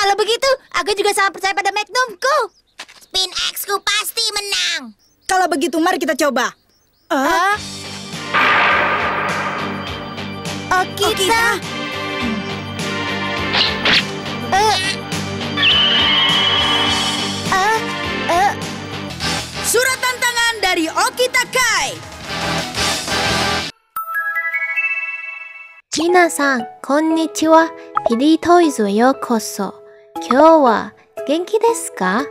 Kalau begitu, aku juga sangat percaya pada Magnumku. Spin X ku pasti menang. Kalau begitu mari kita coba. Ah. Oh, kita. kita. Eh. Ah, eh. Surat tantangan dari Okita Kai. 皆さん、こんにちは。ピディトイズへようこそ。 今日は元気ですか？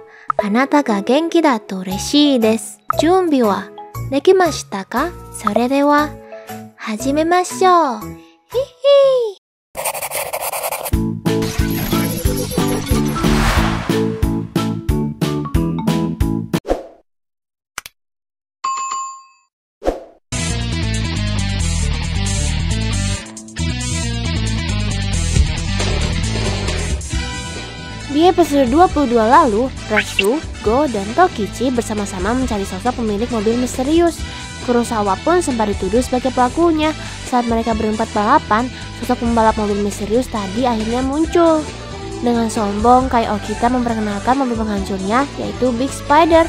あなたが元気だと嬉しいです。準備はできましたか？それでは、始めましょう。Di episode 22 lalu, Resu, Go, dan Tokichi bersama-sama mencari sosok pemilik mobil misterius. Kurosawa pun sempat dituduh sebagai pelakunya. Saat mereka berempat balapan, sosok pembalap mobil misterius tadi akhirnya muncul. Dengan sombong, Kai Okita memperkenalkan mobil penghancurnya, yaitu Big Spider.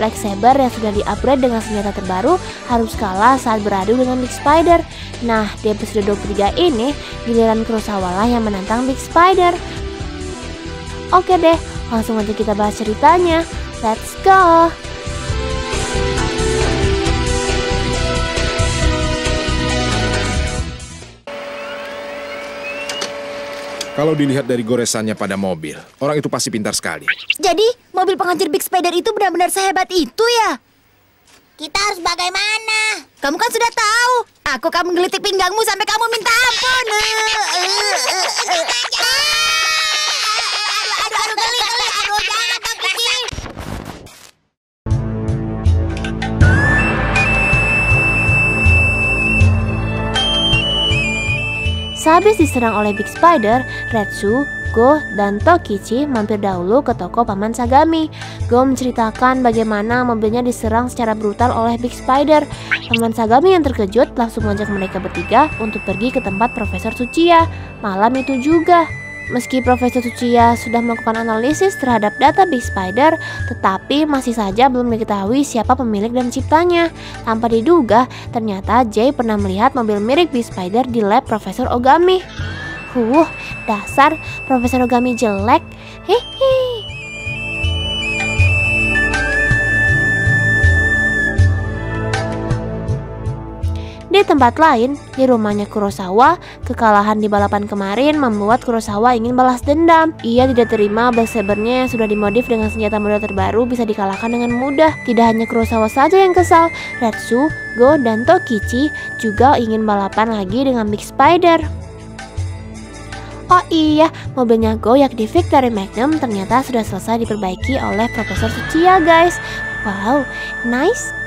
Black Saber yang sudah di-upgrade dengan senjata terbaru harus kalah saat beradu dengan Big Spider. Nah, di episode 23 ini, giliran Kurosawa lah yang menantang Big Spider. Oke deh, langsung aja kita bahas ceritanya. Let's go! Kalau dilihat dari goresannya pada mobil, orang itu pasti pintar sekali. Jadi, mobil penghancur Big Spider itu benar-benar sehebat itu ya? Kita harus bagaimana? Kamu kan sudah tahu. Aku akan menggelitik pinggangmu sampai kamu minta ampun. Sehabis diserang oleh Big Spider, Retsu, Go, dan Tokichi mampir dahulu ke toko Paman Sagami. Go menceritakan bagaimana mobilnya diserang secara brutal oleh Big Spider. Paman Sagami yang terkejut langsung mengajak mereka bertiga untuk pergi ke tempat Profesor Tsuchiya. Malam itu juga. Meski Profesor Tsuchiya sudah melakukan analisis terhadap data Big Spider, tetapi masih saja belum diketahui siapa pemilik dan ciptanya. Tanpa diduga, ternyata Jay pernah melihat mobil mirip Big Spider di lab Profesor Ogami. Huh, dasar Profesor Ogami jelek. Hehe. Di tempat lain, di rumahnya Kurosawa, kekalahan di balapan kemarin membuat Kurosawa ingin balas dendam. Ia tidak terima Black Saber-nya yang sudah dimodif dengan senjata model terbaru bisa dikalahkan dengan mudah. Tidak hanya Kurosawa saja yang kesal, Retsu, Go, dan Tokichi juga ingin balapan lagi dengan Big Spider. Oh iya, mobilnya Go yang di Victory Magnum ternyata sudah selesai diperbaiki oleh Profesor Tsuchiya guys. Wow, nice.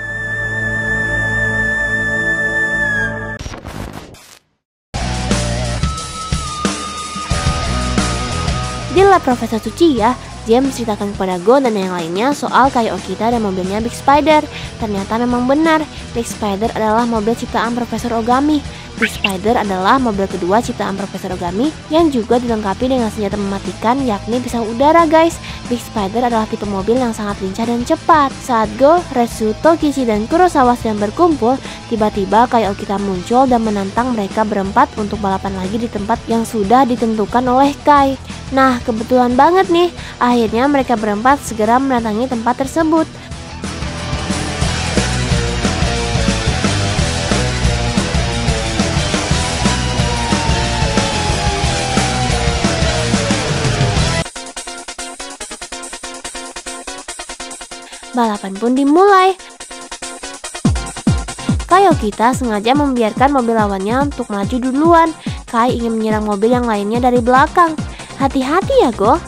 Lab Profesor Tsuchiya, dia menceritakan kepada Go dan yang lainnya soal Kai Okita dan mobilnya Big Spider. Ternyata memang benar, Big Spider adalah mobil ciptaan Profesor Ogami. Big Spider adalah mobil kedua ciptaan Profesor Ogami yang juga dilengkapi dengan senjata mematikan yakni pisau udara guys. Big Spider adalah tipe mobil yang sangat lincah dan cepat. Saat Go, Retsu, Tokichi, dan Kurosawa sedang berkumpul, tiba-tiba Kai Okita muncul dan menantang mereka berempat untuk balapan lagi di tempat yang sudah ditentukan oleh Kai. Nah, kebetulan banget nih, akhirnya mereka berempat segera mendatangi tempat tersebut. Balapan pun dimulai. Kai Okita sengaja membiarkan mobil lawannya untuk maju duluan. Kai ingin menyerang mobil yang lainnya dari belakang. Hati-hati ya, Go.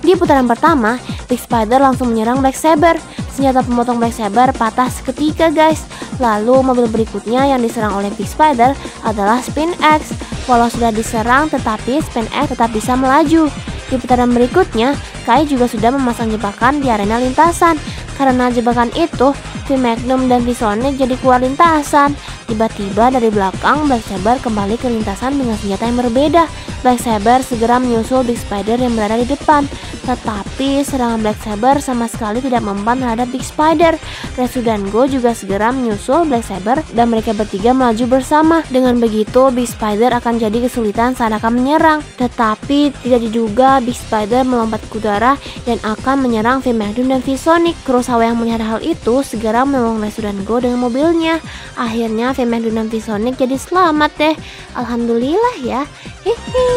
Di putaran pertama, Big Spider langsung menyerang Black Saber. Senjata pemotong Black Saber patah seketika, guys. Lalu mobil berikutnya yang diserang oleh Big Spider adalah Spin X. Walau sudah diserang, tetapi Spin X tetap bisa melaju. Di putaran berikutnya, Kai juga sudah memasang jebakan di arena lintasan. Karena jebakan itu, V Magnum dan V-Sonic jadi keluar lintasan. Tiba-tiba dari belakang, Black Saber kembali ke lintasan dengan senjata yang berbeda. Black Saber segera menyusul Big Spider yang berada di depan. Tetapi serangan Black Saber sama sekali tidak mempan terhadap Big Spider. Resu dan Go juga segera menyusul Black Saber dan mereka bertiga melaju bersama. Dengan begitu, Big Spider akan jadi kesulitan saat akan menyerang. Tetapi tidak diduga Big Spider melompat ke udara dan akan menyerang V-Magnum dan V-Sonic. Kurosawa yang melihat hal itu segera menolong Resu dan Go dengan mobilnya. Akhirnya V-Magnum dan V-Sonic jadi selamat deh. Alhamdulillah ya. Hihi.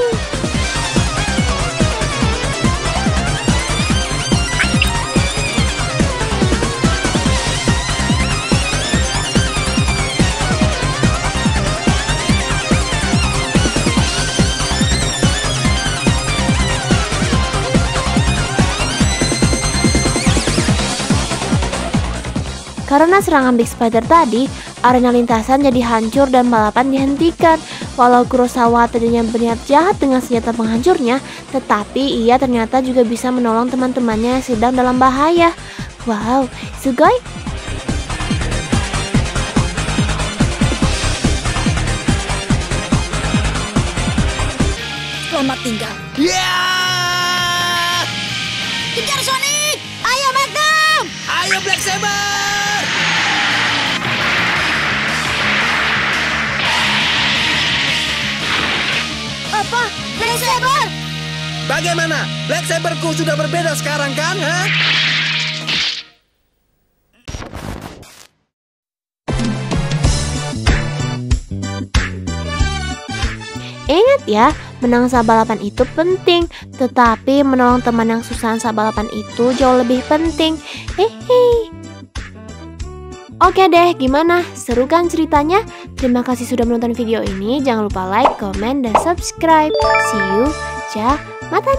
Karena serangan Big Spider tadi, arena lintasan jadi hancur dan balapan dihentikan. Walau Kurosawa tadinya berniat jahat dengan senjata penghancurnya, tetapi ia ternyata juga bisa menolong teman-temannya yang sedang dalam bahaya. Wow, Sugoi Selamat tinggal. Yeah! Kejar Sonic! Ayo Magnum! Ayo Black Saber! Bagaimana? Black Saberku sudah berbeda sekarang kan? Ha? Ingat ya, menang saat balapan itu penting, tetapi menolong teman yang susah saat balapan itu jauh lebih penting. Hehe. Oke deh, gimana? Seru kan ceritanya? Terima kasih sudah menonton video ini. Jangan lupa like, comment, dan subscribe. See you. Ja, mata